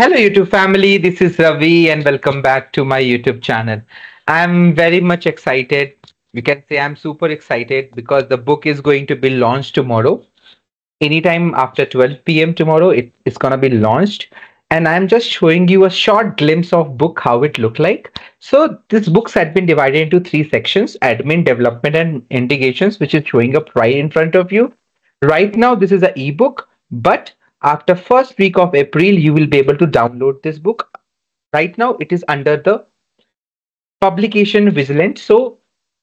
Hello, YouTube family. This is Ravi, and welcome back to my YouTube channel. I'm very much excited. You can say I'm super excited because the book is going to be launched tomorrow. Anytime after 12 p.m. tomorrow, it is going to be launched. And I'm just showing you a short glimpse of book, how it looked like. So this books had been divided into three sections, admin, development, and integrations, which is showing up right in front of you. Right now, this is an ebook, but after first week of April, you will be able to download this book. Right now, it is under the publication vigilant. So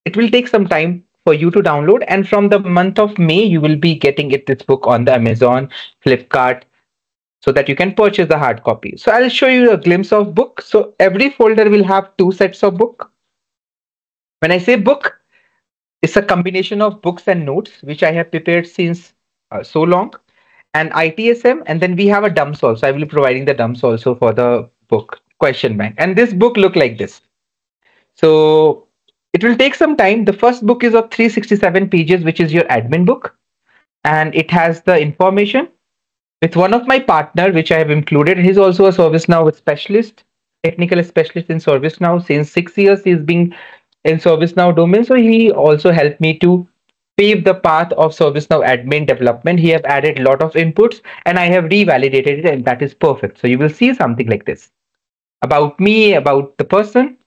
it will take some time for you to download. And from the month of May, you will be getting it this book on the Amazon, Flipkart, so that you can purchase the hard copy. So I'll show you a glimpse of book. So every folder will have two sets of book. When I say book, it's a combination of books and notes, which I have prepared since uh, so long and ITSM, and then we have a dumps also. I will be providing the dumps also for the book question bank. And this book look like this. So it will take some time. The first book is of 367 pages, which is your admin book. And it has the information with one of my partner, which I have included. He's also a ServiceNow specialist, technical specialist in ServiceNow. Since six years, he's been in ServiceNow domain. So he also helped me to pave the path of ServiceNow admin development. He have added a lot of inputs and I have revalidated it and that is perfect. So you will see something like this about me, about the person,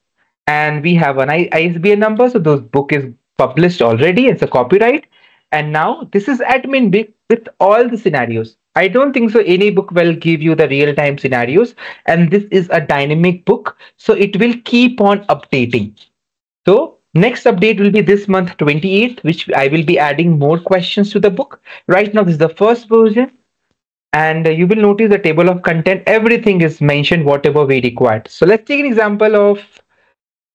and we have an ISBN number. So those book is published already. It's a copyright. And now this is admin book with all the scenarios. I don't think so any book will give you the real-time scenarios. And this is a dynamic book. So it will keep on updating. So Next update will be this month 28th, which I will be adding more questions to the book. Right now, this is the first version. And uh, you will notice the table of content, everything is mentioned, whatever we required. So let's take an example of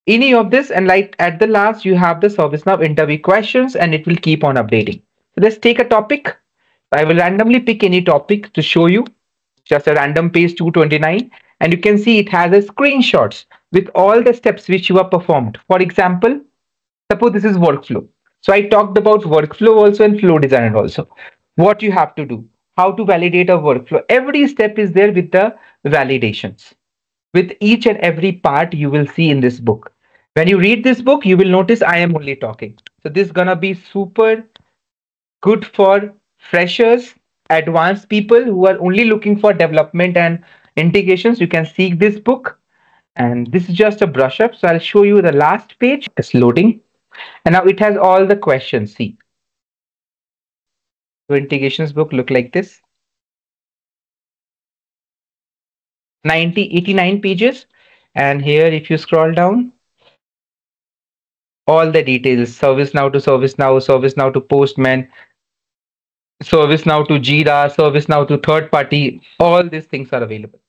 any of this. And like at the last, you have the ServiceNow interview questions and it will keep on updating. So let's take a topic. I will randomly pick any topic to show you. Just a random page 229. And you can see it has a screenshots with all the steps which you have performed. For example, suppose this is workflow. So I talked about workflow also and flow designer also. What you have to do, how to validate a workflow. Every step is there with the validations. With each and every part you will see in this book. When you read this book, you will notice I am only talking. So this is gonna be super good for freshers, advanced people who are only looking for development and integrations. You can seek this book and this is just a brush up. So I'll show you the last page. It's loading. And now it has all the questions. See. So integrations book look like this. 90, 89 pages. And here, if you scroll down, all the details, service now to service now service now to Postman, service now to Jira, service now to third party, all these things are available.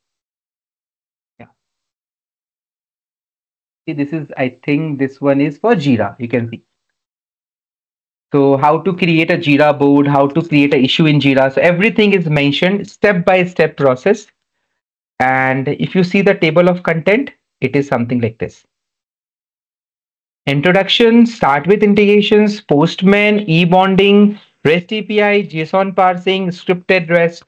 See this is i think this one is for jira you can see. So how to create a jira board how to create an issue in jira. So everything is mentioned step by step process. And if you see the table of content it is something like this. Introduction start with integrations postman e-bonding rest api json parsing scripted rest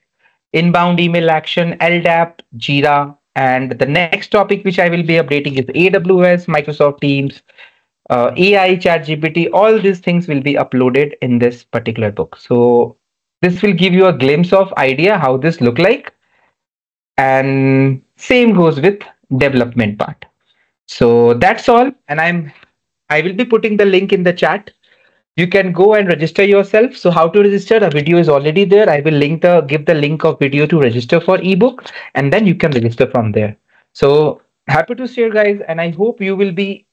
inbound email action ldap jira and the next topic which I will be updating is AWS, Microsoft Teams, uh, AI, ChatGPT, all these things will be uploaded in this particular book. So this will give you a glimpse of idea how this look like. And same goes with development part. So that's all. And I'm I will be putting the link in the chat you can go and register yourself. So how to register? A video is already there. I will link the give the link of video to register for ebook and then you can register from there. So happy to share guys and i hope you will be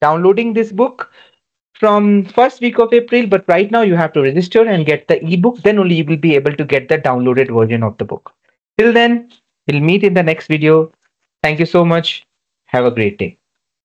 downloading this book from first week of april but right now you have to register and get the ebook. Then only you will be able to get the downloaded version of the book. Till then we'll meet in the next video. Thank you so much. Have a great day